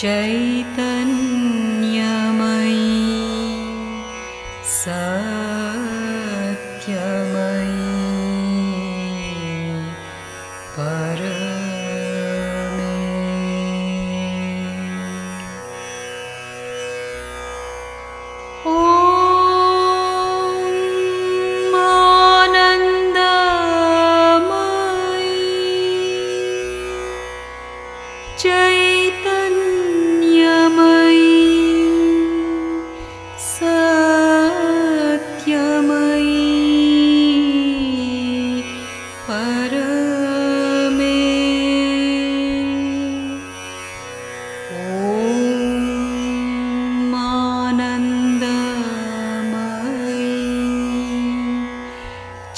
चैतन्यमयी सत्यमयी।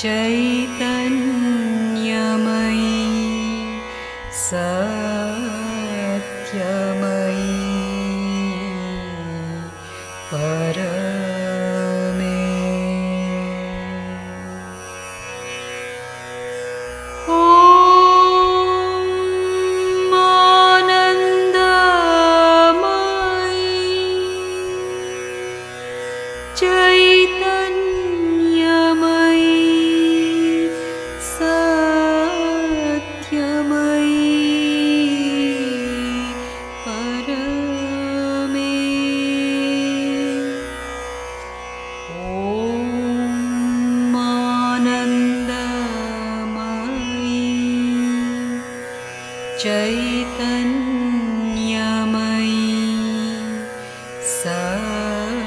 चैतन्यमयी सत्यमयी चैतन्यमयी सत्यमयी।